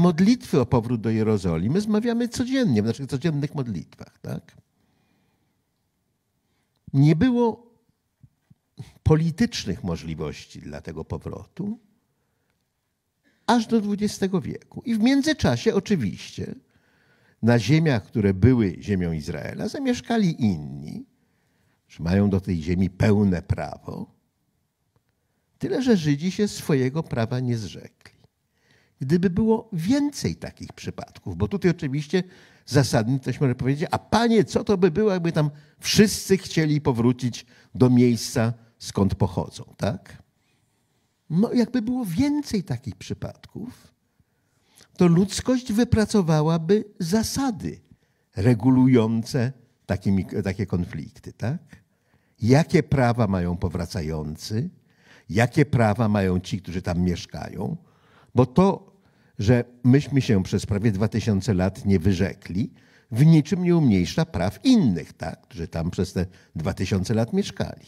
modlitwy o powrót do Jerozolimy zmawiamy codziennie, w naszych codziennych modlitwach. Tak? Nie było politycznych możliwości dla tego powrotu aż do XX wieku. I w międzyczasie oczywiście na ziemiach, które były ziemią Izraela, zamieszkali inni, że mają do tej ziemi pełne prawo, tyle że Żydzi się swojego prawa nie zrzekli. Gdyby było więcej takich przypadków, bo tutaj oczywiście zasadnie ktoś może powiedzieć, a panie, co to by było, jakby tam wszyscy chcieli powrócić do miejsca, skąd pochodzą, tak? No, jakby było więcej takich przypadków, to ludzkość wypracowałaby zasady regulujące takimi, takie konflikty, tak? Jakie prawa mają powracający, jakie prawa mają ci, którzy tam mieszkają, bo to, że myśmy się przez prawie 2000 lat nie wyrzekli, w niczym nie umniejsza praw innych, tak? którzy tam przez te 2000 lat mieszkali.